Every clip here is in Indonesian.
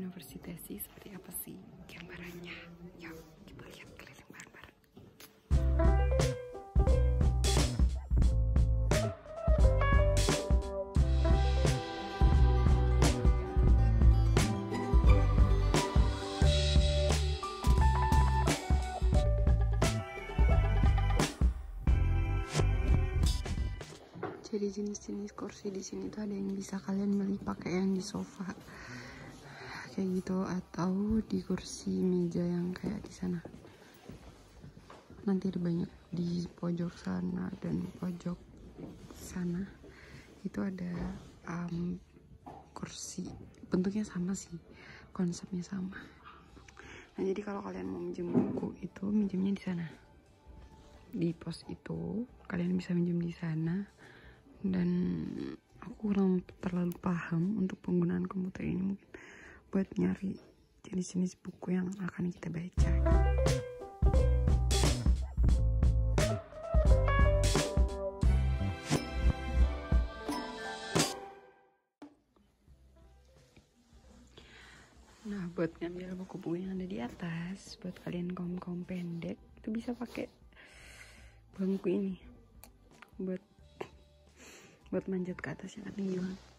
Vivian KJTB Universitas seperti apa sih gambarannya? Yuk kita lihat. Jadi jenis-jenis kursi di sini tuh ada yang bisa kalian beli pakai yang di sofa kayak gitu atau di kursi meja yang kayak di sana. Nanti ada banyak di pojok sana dan pojok sana. Itu ada um, kursi. Bentuknya sama sih konsepnya sama. Nah jadi kalau kalian mau minjem buku itu minjemnya di sana. Di pos itu kalian bisa minjem di sana. Dan aku kurang terlalu paham untuk penggunaan komputer ini buat nyari jenis-jenis buku yang akan kita baca Nah, buat ngambil buku-buku yang ada di atas, buat kalian kaum kaum pendek, itu bisa pakai bangku ini buat buat manjat ke atas yang tinggi banget.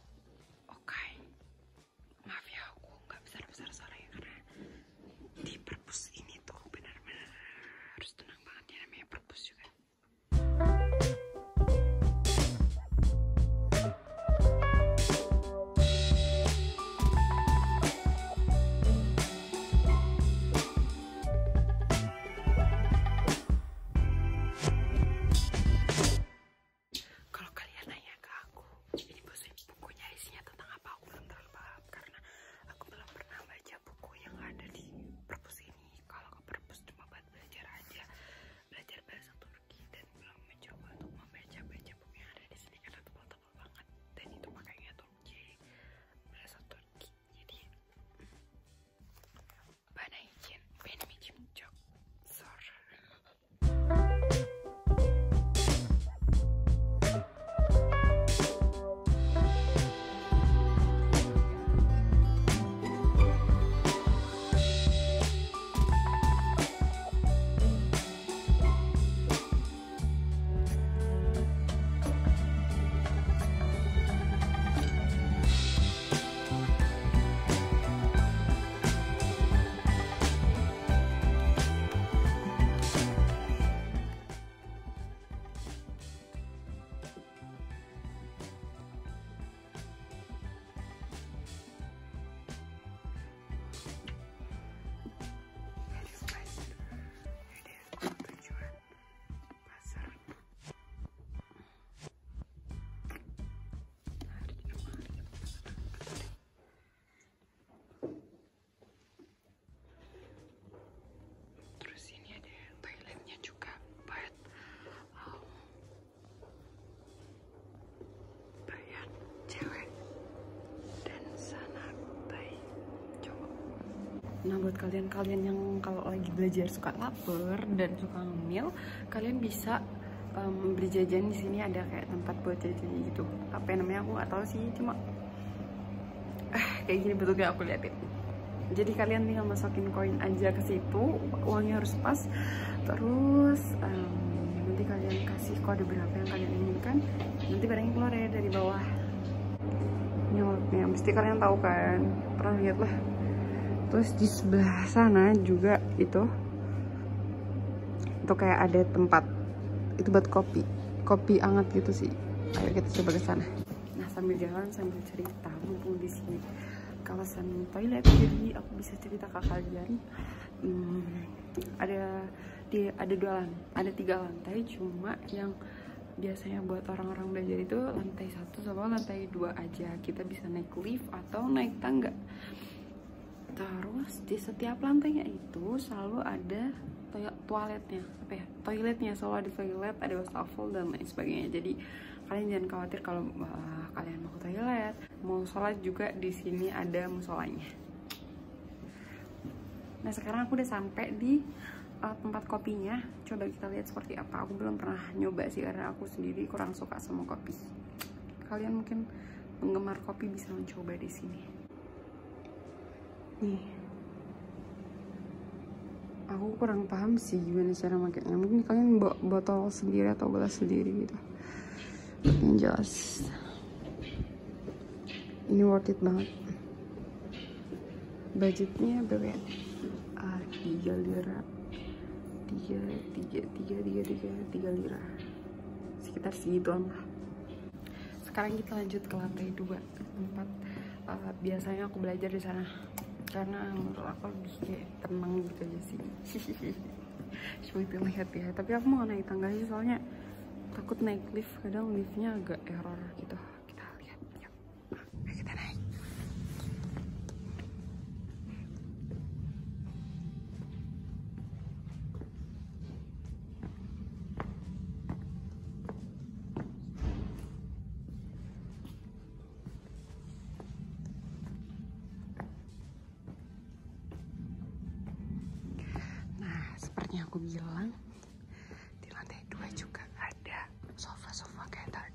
Buat kalian-kalian yang kalau lagi belajar suka lapar dan suka ngemil, kalian bisa um, beli jajan di sini ada kayak tempat buat jajan gitu. Apa yang namanya aku nggak tahu sih, cuma ah kayak gini bentuknya aku liatin. Jadi kalian tinggal masukin koin aja ke situ, uangnya harus pas. Terus um, nanti kalian kasih kode berapa yang kalian inginkan, nanti barangnya keluar ya dari bawah. Nyolotnya, mesti kalian tahu kan, pernah lihat lah terus di sebelah sana juga itu itu kayak ada tempat itu buat kopi kopi hangat gitu sih. Ayo kita coba ke sana. Nah sambil jalan sambil cerita mumpung di sini kawasan toilet jadi aku bisa cerita ke kalian. Hmm, ada di ada dua lantai ada tiga lantai cuma yang biasanya buat orang-orang belajar itu lantai satu sama lantai dua aja. Kita bisa naik lift atau naik tangga terus di setiap lantainya itu selalu ada toiletnya. Apa ya? Toiletnya selalu ada toilet ada wastafel dan lain sebagainya. Jadi kalian jangan khawatir kalau uh, kalian mau ke toilet mau sholat juga di sini ada musolanya. Nah sekarang aku udah sampai di uh, tempat kopinya. Coba kita lihat seperti apa. Aku belum pernah nyoba sih karena aku sendiri kurang suka sama kopi. Kalian mungkin penggemar kopi bisa mencoba di sini nih. Aku kurang paham sih gimana cara makainya. Mungkin kalian botol sendiri atau gelas sendiri gitu. Yang jelas. Ini worth it banget. Budgetnya berapa ah tiga lira. Tiga tiga tiga tiga tiga tiga lira. Sekitar segituan lah. Sekarang kita lanjut ke lantai dua tempat uh, biasanya aku belajar di sana karena menurut aku lebih kayak tenang gitu aja sih. Seperti lihat ya tapi aku mau naik tangga sih soalnya takut naik lift. Kadang liftnya agak error gitu sepertinya aku bilang di lantai dua juga ada sofa-sofa kayak tadi.